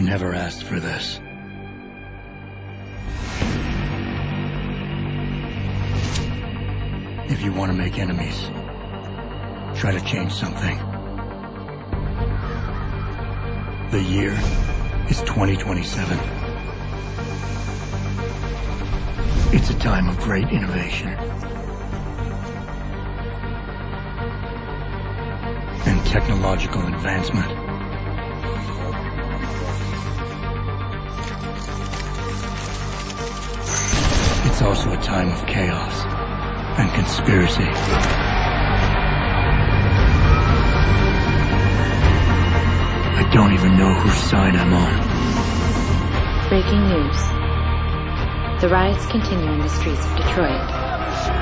I never asked for this. If you want to make enemies, try to change something. The year is 2027. It's a time of great innovation. And technological advancement. It's also a time of chaos and conspiracy. I don't even know whose side I'm on. Breaking news. The riots continue in the streets of Detroit.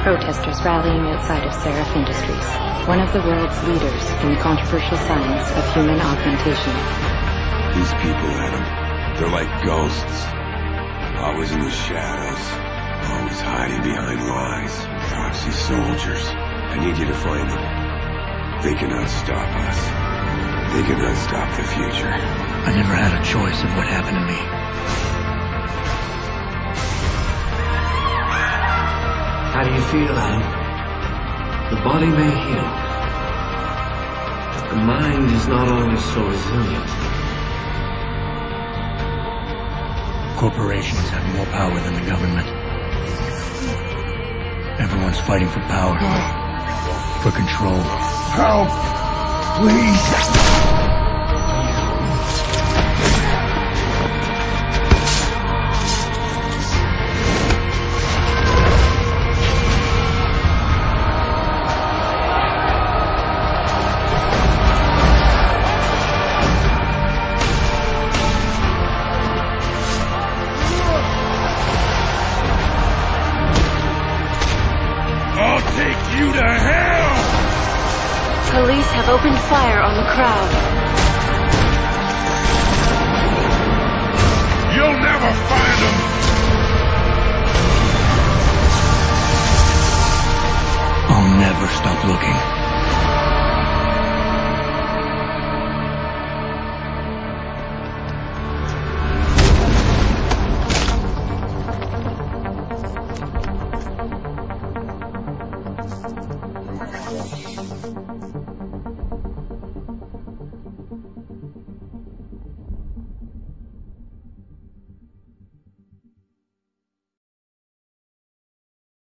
Protesters rallying outside of Sarif Industries, one of the world's leaders in the controversial science of human augmentation. These people, Adam, they're like ghosts. Always in the shadows. Always hiding behind lies. Proxy soldiers. I need you to find them. They cannot stop us. They cannot stop the future. I never had a choice of what happened to me. How do you feel, Adam? The body may heal, but the mind is not always so resilient. Corporations have more power than the government. Everyone's fighting for power. For control. Help! Please! You to hell! Police have opened fire on the crowd. You'll never find them! I'll never stop looking. フフフフ。